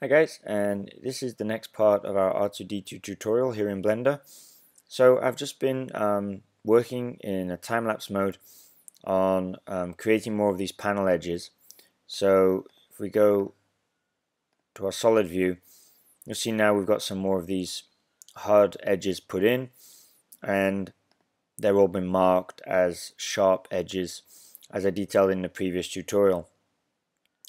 Hi guys, and this is the next part of our R2D2 tutorial here in Blender. So I've just been um, working in a time-lapse mode on um, creating more of these panel edges. So if we go to our solid view, you'll see now we've got some more of these hard edges put in and they're all been marked as sharp edges as I detailed in the previous tutorial.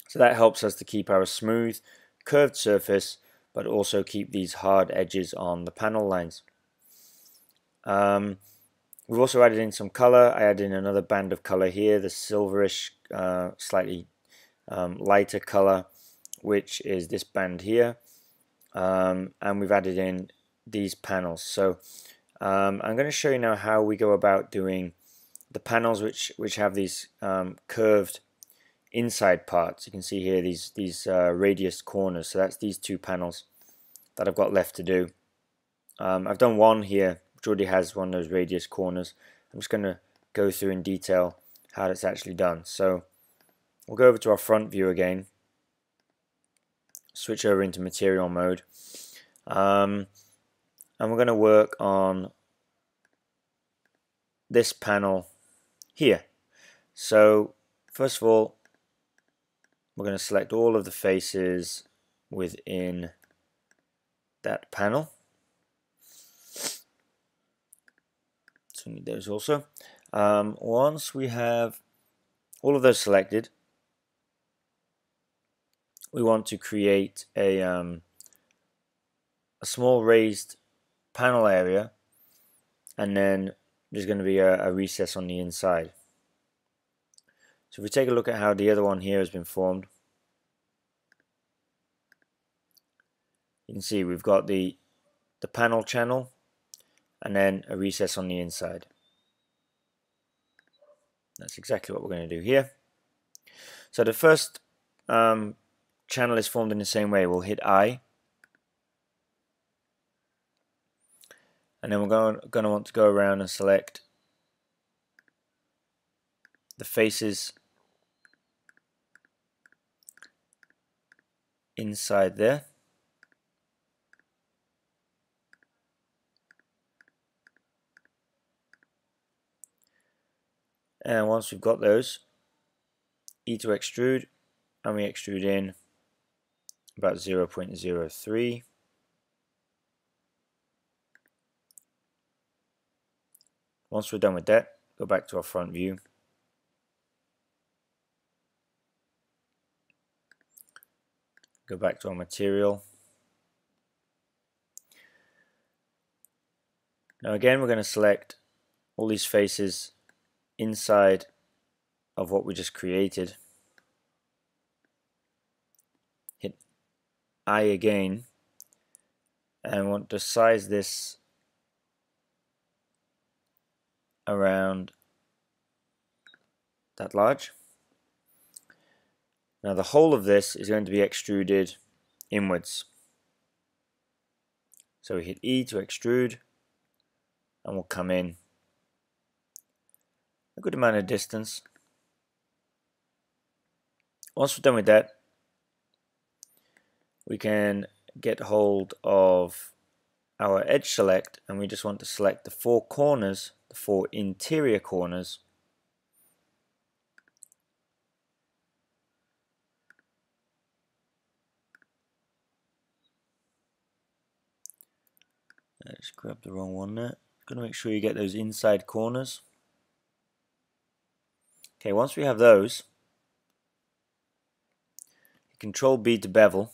So that helps us to keep our smooth curved surface but also keep these hard edges on the panel lines. Um, we've also added in some color. I added in another band of color here, the silverish, uh, slightly um, lighter color, which is this band here. Um, and we've added in these panels. So um, I'm going to show you now how we go about doing the panels which, which have these um, curved inside parts. You can see here these these uh, radius corners. So that's these two panels that I've got left to do. Um, I've done one here, which already has one of those radius corners. I'm just going to go through in detail how that's actually done. So we'll go over to our front view again, switch over into material mode, um, and we're going to work on this panel here. So first of all, we're going to select all of the faces within that panel. So we need those also. Um, once we have all of those selected, we want to create a, um, a small raised panel area and then there's going to be a, a recess on the inside. So if we take a look at how the other one here has been formed, you can see we've got the, the panel channel and then a recess on the inside. That's exactly what we're going to do here. So the first um, channel is formed in the same way. We'll hit I. And then we're going, going to want to go around and select the faces inside there. And once we've got those, E to extrude, and we extrude in about 0.03. Once we're done with that, go back to our front view. Go back to our material. Now again we're going to select all these faces inside of what we just created. Hit I again and want to size this around that large. Now the whole of this is going to be extruded inwards. So we hit E to extrude and we'll come in a good amount of distance. Once we're done with that, we can get hold of our edge select and we just want to select the four corners, the four interior corners Just grab the wrong one there. Going to make sure you get those inside corners. Okay, once we have those, Control B to bevel.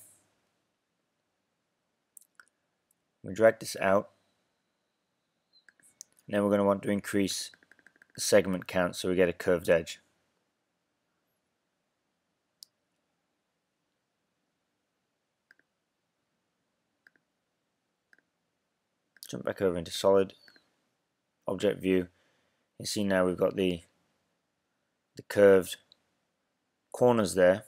We drag this out. Then we're going to want to increase the segment count so we get a curved edge. Jump back over into solid object view. You see now we've got the the curved corners there.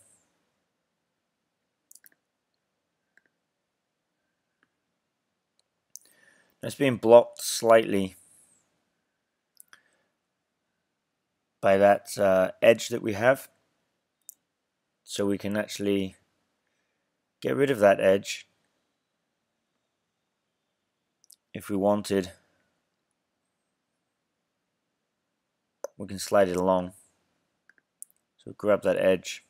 It's being blocked slightly by that uh, edge that we have. So we can actually get rid of that edge if we wanted we can slide it along. So grab that edge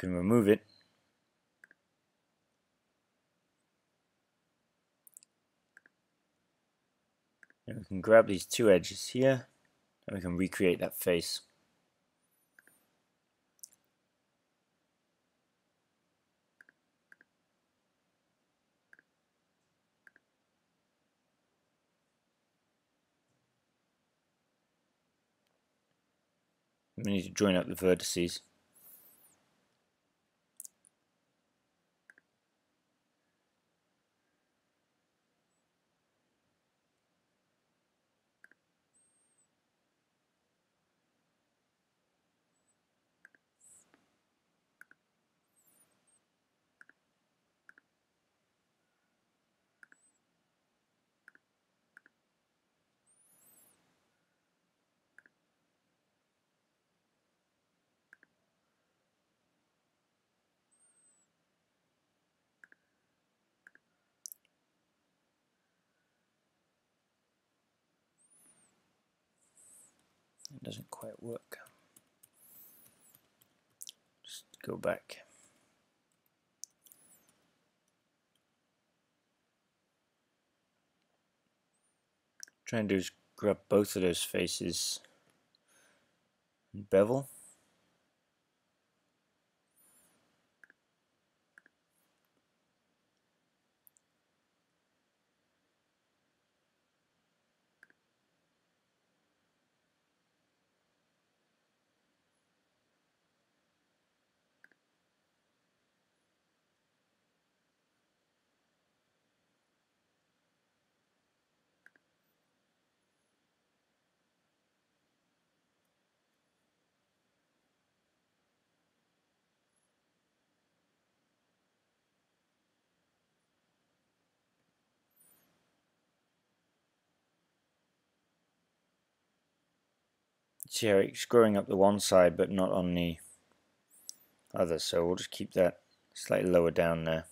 can remove it. And we can grab these two edges here and we can recreate that face. We need to join up the vertices. It doesn't quite work. Just go back. Try and do is grab both of those faces and bevel. See how it's growing up the one side but not on the other so we'll just keep that slightly lower down there.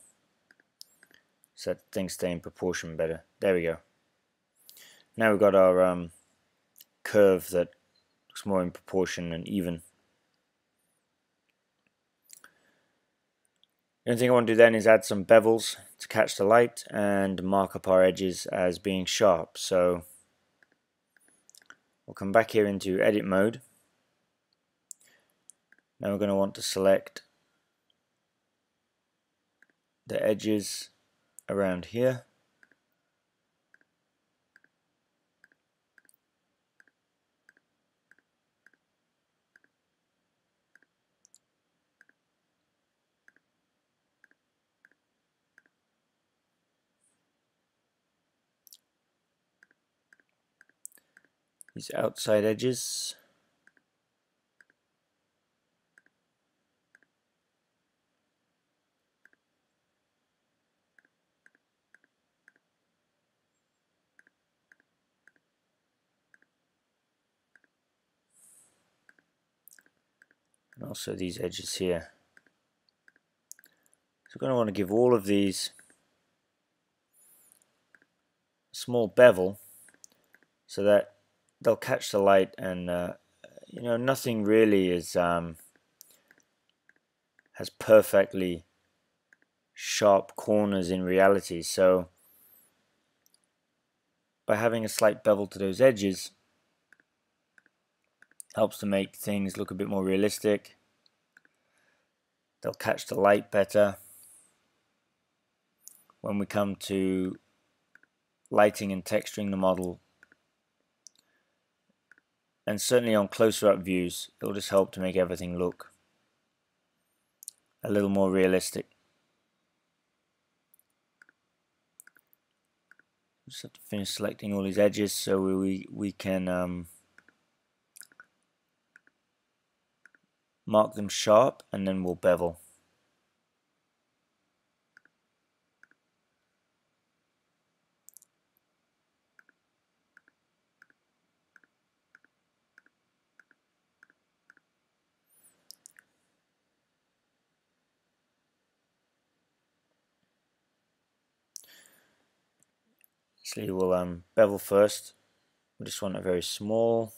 So that things stay in proportion better. There we go. Now we've got our um, curve that looks more in proportion and even. The only thing I want to do then is add some bevels to catch the light and mark up our edges as being sharp. So come back here into edit mode. Now we're going to want to select the edges around here. These outside edges. and also these edges here. So we're going to want to give all of these a small bevel so that they'll catch the light and uh, you know nothing really is um, has perfectly sharp corners in reality. So by having a slight bevel to those edges helps to make things look a bit more realistic. They'll catch the light better. When we come to lighting and texturing the model and certainly on closer up views it'll just help to make everything look a little more realistic. Just have to finish selecting all these edges so we we can um, mark them sharp and then we'll bevel You will um, bevel first. We just want a very small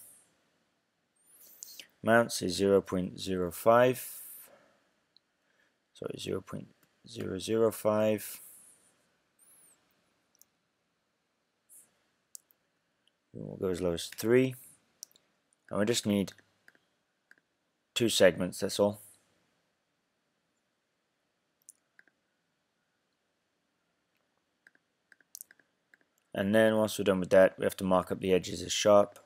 amount, say 0 0.05. Sorry, 0 0.005. We'll go as low as 3. And we just need two segments, that's all. And then once we're done with that we have to mark up the edges as sharp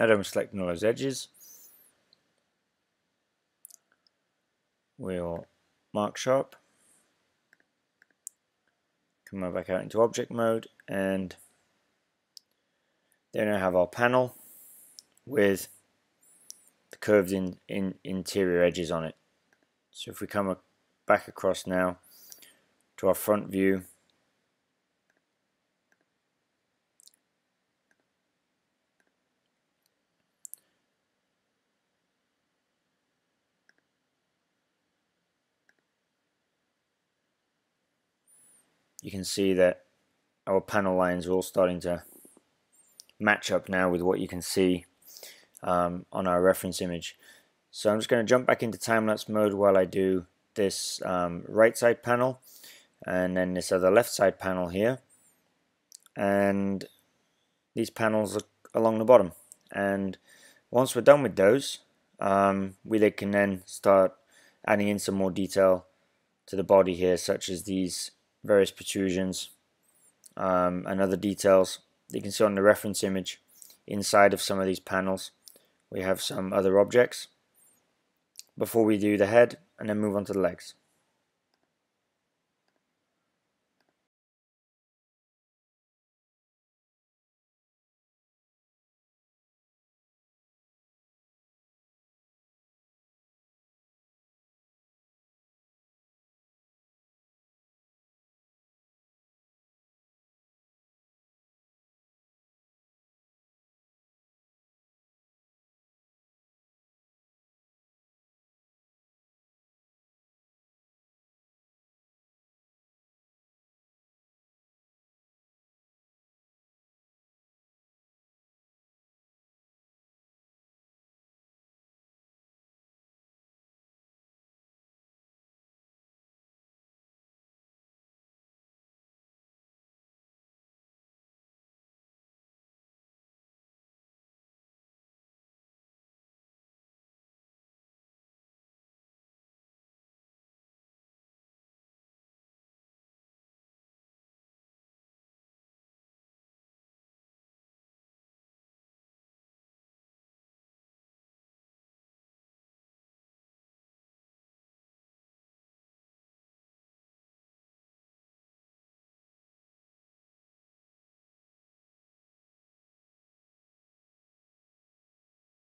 Now I'm selecting all those edges, we'll mark sharp, come back out into object mode, and then I have our panel with the curved in, in interior edges on it. So if we come back across now to our front view, you can see that our panel lines are all starting to match up now with what you can see um, on our reference image. So I'm just going to jump back into time-lapse mode while I do this um, right side panel and then this other left side panel here and these panels along the bottom and once we're done with those um, we can then start adding in some more detail to the body here such as these various protrusions um, and other details you can see on the reference image inside of some of these panels. We have some other objects. Before we do the head and then move on to the legs